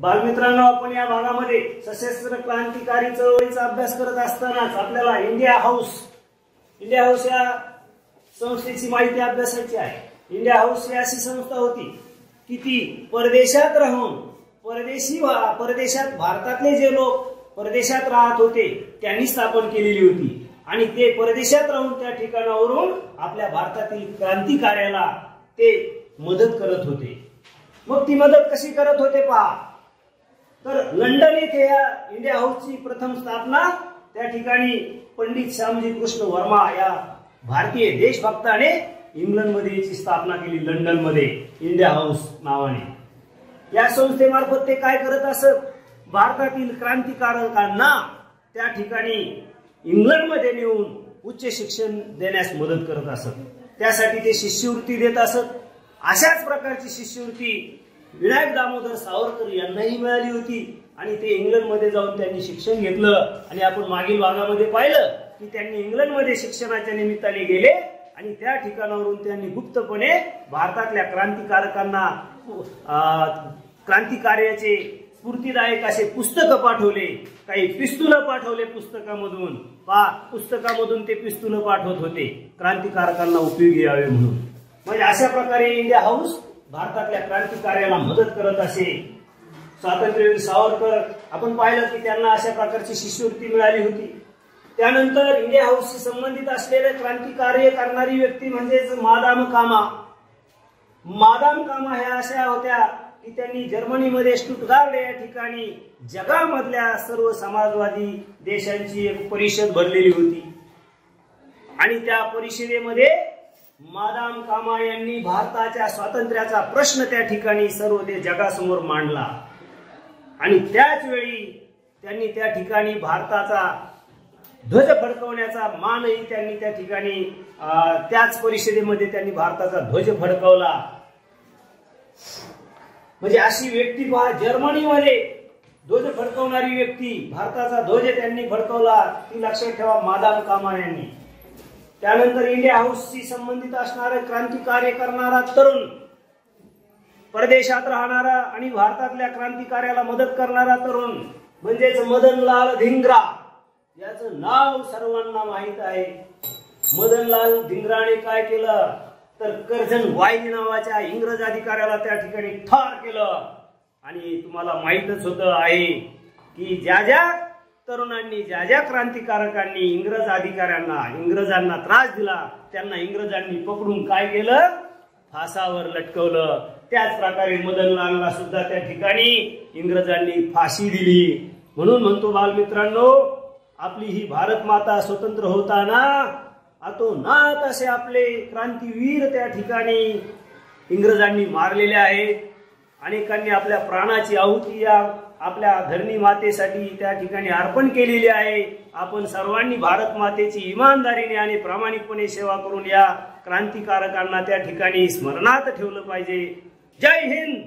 बालमित्रांनो आपण या भागामध्ये सशस्त्र क्रांतिकारी चळवळीचा अभ्यास करत असतानाच आपल्याला इंडिया हाऊस इंडिया हाऊस या संस्थेची माहिती अभ्यासायची आहे. इंडिया हाऊस ही अशी संस्था होती की ती परदेशात राहून परदेशी भा- परदेशात भारतातले जे लोक परदेशात राहत होते त्यांनी स्थापन केलेली होती. आणि ते परदेशात राहून त्या ठिकाणावरून आपल्या भारतातील क्रांतिकार्याला ते मदत करत होते. मग ती मदत कशी करत होते पहा. तर लंडन येथे या इंडिया हाऊसची प्रथम स्थापना त्या ठिकाणी पंडित श्यामजी कृष्ण वर्मा या भारतीय देशभक्ताने इंग्लंडमध्ये याची स्थापना केली लंडनमध्ये इंडिया हाऊस नावाने. या संस्थेमार्फत ते काय करत असत? भारतातील क्रांतिकारकांना त्या ठिकाणी इंग्लंडमध्ये नेऊन उच्च शिक्षण देण्यास मदत करत असत. त्यासाठी ते शिष्यवृत्ती देत असत. अशाच प्रकारची शिष्यवृत्ती विनायक दामोदर सावरकर यांनाही मिळाली होती. आणि ते इंग्लंडमध्ये जाऊन त्यांनी शिक्षण घेतलं. आणि आपण मागील भागामध्ये पाहिलं की त्यांनी इंग्लंडमध्ये शिक्षणाच्या निमित्ताने गेले. आणि त्या ठिकाणावरून त्यांनी गुप्तपणे भारतातल्या क्रांतिकारकांना अं, क्रांतिकार्याचे स्फूर्तीदायक असे पुस्तकं पाठवले. काही पिस्तुलं पाठवले पुस्तकामधून. पा पुस्तकामधून ते पिस्तुलं पाठवत होते. क्रांतिकारकांना उपयोगी यावे म्हणून. म्हणजे अशा प्रकारे इंडिया हाऊस भारतातल्या क्रांतिकार्याला मदत करत असे. स्वातंत्र्यवीर सावरकर आपण पाहिलं की त्यांना अशा प्रकारची शिष्यवृत्ती मिळाली होती. त्यानंतर इंडिया हाऊसशी संबंधित असलेले क्रांतिकार्य करणारी व्यक्ती म्हणजेच मादाम कामा. मादाम कामा ह्या अशा होत्या की त्यांनी जर्मनीमध्ये स्टुटगार्ड या ठिकाणी जगामधल्या सर्व समाजवादी देशांची एक परिषद भरलेली होती. आणि त्या परिषदेमध्ये मादाम कामा यांनी भारताच्या स्वातंत्र्याचा प्रश्न त्या ठिकाणी सर्व ते जगासमोर मांडला. आणि त्याच वेळी त्यांनी त्या ठिकाणी भारताचा ध्वज फडकवण्याचा मानही त्यांनी त्या ठिकाणी अं, त्याच परिषदेमध्ये त्यांनी भारताचा ध्वज फडकवला. म्हणजे अशी व्यक्ती पहा जर्मनीमध्ये ध्वज फडकवणारी व्यक्ती भारताचा ध्वज त्यांनी फडकवला. ती लक्षात ठेवा मादाम कामा यांनी. त्यानंतर इंडिया हाऊसशी संबंधित असणारा क्रांतिकार्य करणारा तरुण परदेशात राहणारा आणि भारतातल्या क्रांतिकार्याला मदत करणारा तरुण म्हणजेच मदनलाल धिंग्रा. याचं नाव सर्वांना माहीत आहे. मदनलाल धिंग्राने काय केलं? तर कर्जन वाईली नावाच्या इंग्रज अधिकाऱ्याला त्या ठिकाणी ठार केलं. आणि तुम्हाला माहीतच होत आहे की ज्या ज्या तरुणांनी ज्या ज्या क्रांतिकारकांनी इंग्रज अधिकाऱ्यांना इंग्रजांना त्रास दिला त्यांना इंग्रजांनी पकडून काय केलं? फासावर लटकवलं. त्याच प्रकारे मदनलालला सुद्धा त्या ठिकाणी इंग्रजांनी फाशी दिली. म्हणून म्हणतो बालमित्रांनो आपली ही भारत माता स्वतंत्र होताना अतोनात असे आपले क्रांतीवीर त्या ठिकाणी इंग्रजांनी मारलेले आहेत. अनेकांनी आपल्या प्राणाची आहुती या आपल्या धरणी मातेसाठी त्या ठिकाणी अर्पण केलेली आहे. आपण सर्वांनी भारत मातेची इमानदारीने आणि प्रामाणिकपणे सेवा करून या क्रांतिकारकांना त्या ठिकाणी स्मरणात ठेवलं पाहिजे. जय हिंद!